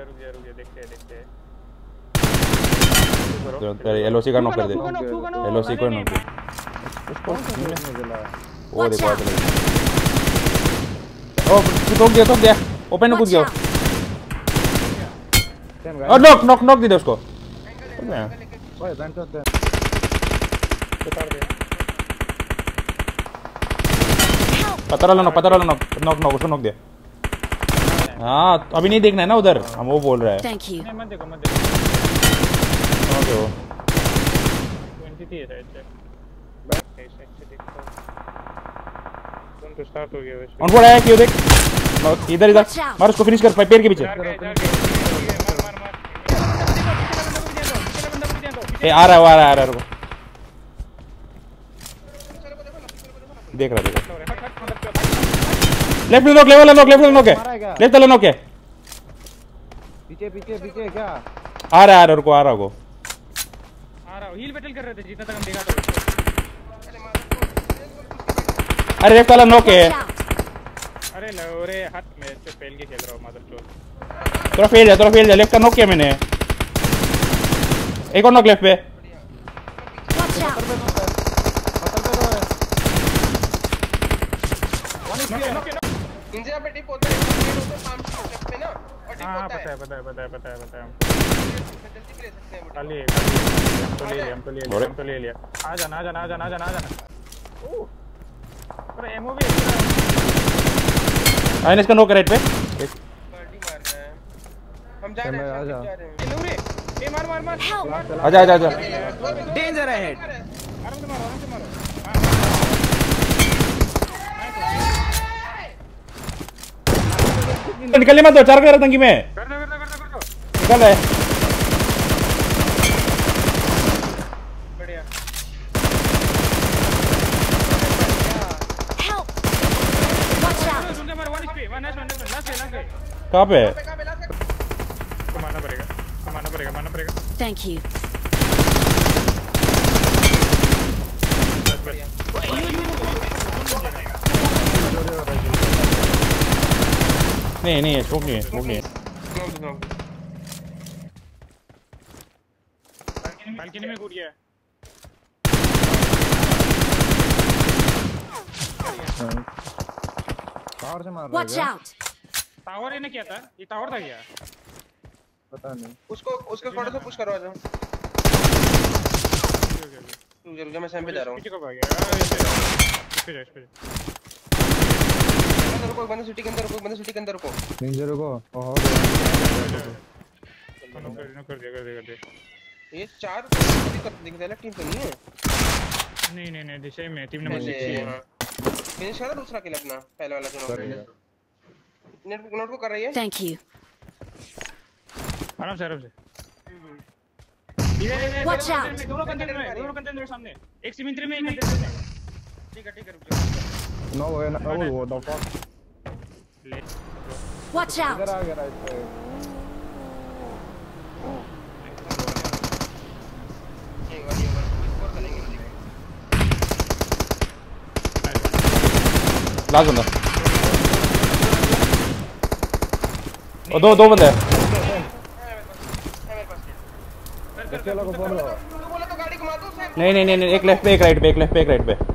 जा रुक जा रुक जा देखते हैं। देखते हैं तो पहले एलओसी का नॉक कर दे. एलओसी को नॉक उसको वो देखो आ चला ओ ठोक दिया ठोक दिया ओपन कूद गया और नॉक नॉक नॉक दे दे उसको ओए, ओए बैंड दे उतार दे पता वाला नॉक पता वाला नॉक नॉक नॉक उसको नॉक दिया हाँ तो अभी नहीं देखना है ना उधर? हम वो बोल रहा है। Thank you. मत देखो मत देखो। ओके वो 20 थी शायद से बैक कैसे से देखो कौन तो स्टार्ट हो गया वैसे। ऑन बोर्ड आया क्यों देख? इधर इधर। मार उसको फिनिश कर पैर के पीछे। ए आ रहा है आ रहा है आ रहा है देख रहा देख रहा लेफ़्ट में नॉक लेवल नॉक लेफ़्ट में नॉक है। है? लेफ़्ट वाला नॉक है। पीछे पीछे पीछे क्या? आ रहा है आ रहा है रुको आ रहा है आ रहा हूँ हील बैटल कर रहे थे जितना तक हम देखा था अरे लेफ़्ट वाला नॉक है! अरे लवरे हाथ में से पहल के खेल रहा हूँ मदर चोर थोड़ा फेल जा थोड़ा फेल जा लेफ़्ट का नॉक किया मैंने। एक और नॉक लेफ़्ट पे। Watch out! इंडिया पे टिप होता है होता है फार्म शॉप पे ना और हाँ होता पता है है पता है पता है पता है पता है जल्दी भी ले सकते हैं वो खाली है, खाली हम तो ले लिया हम तो ले लिया हम तो ले लिया आ जाना आ जाना आ जाना आ जाना आ जाना ओह पर एमओ भी है आइनस का नॉक है राइट पे बर्डी मार रहा है हम जा रहे हैं आ जा। हैं ये नूरे ए मार मार मार! आजा आजा आजा डेंजर अहेड आराम से मारो आराम से मारो निकलने मत दो चार कर तंगी में। निकल है बढ़िया। Help! Watch out! सुन के मारो वन पे वन है वन है लास्ट है लास्ट है कहाँ पे पे का बेला से इसको मारना पड़ेगा इसको मारना पड़ेगा मारना पड़ेगा Thank you. बस बस नहीं नहीं है स्मोक नहीं है स्मोक नहीं है बालकनी में कूद गया कार से मार रहा है। Watch क्या? out! टावर ने क्या था? ये टावर था क्या? पता नहीं। उसको उसको थोड़ा सा पुश करो आ जाओ ओके ओके ओके। रुक जा रुक जा मैं सैम पे जा रहा हूँ। पीछे कब आ गया। इस पे जाओ, इस पे। बंदा रुको बंदा सिटी के अंदर रुको बंदा सिटी के अंदर रुको। डेंजर को ओहो नो कर नो कर दिया कर दिया कर दिया। ये चार दिक्कत दिखता है टीम तो नहीं है? नहीं नहीं नहीं दिशा में टीम नंबर 6 है हाँ। फिनिश करा दूसरा किल अपना पहले वाला जो कर लिया। नेट नोट को कर रही है? Thank you. आराम से आराम से। Watch इधर, out. दोनों कंटेनर में दोनों कंटेनर सामने। एक सीमेंट्री में एक कंटेनर में। ठीक है ठीक है रुक जाओ। नो वे ना वो द फक पे ये बंदे हैं है मेरे पास किल बच्चे लोग को बोलो तू बोला तो गाड़ी घुमा दो सैम नहीं नहीं नहीं नहीं, एक लेफ़्ट पे एक राइट पे एक लेफ़्ट पे एक राइट पे।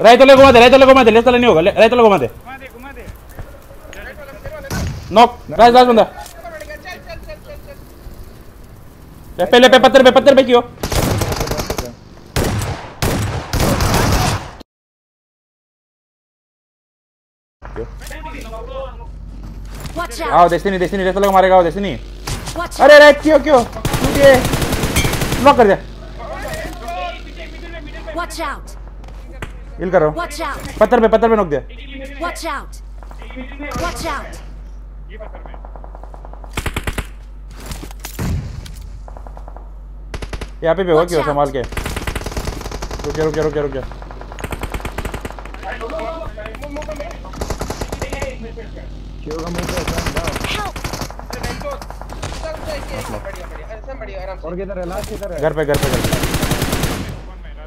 राइट वाले घुमा दे राइट वाले घुमा दे लेफ़्ट वाले नहीं होगा राइट वाले घुमा दे दे राइट नॉक राइट लास्ट बंदा लेफ़्ट पे पत्थर पे पत्थर पे क्यों! आओ डेस्टिनी डेस्टिनी वाले को मारेगा आओ डेस्टिनी! अरे राइट क्यों क्यों नॉक कर दिया Watch out! हिल कर। रहा हूँ पत्थर पे पत्थर पे नॉक दिया। यहाँ पे भी होगा क्यों? संभाल के। रुक जा रुक जा रुक जा रुक जा क्यों का मुँह पे सैम जाओ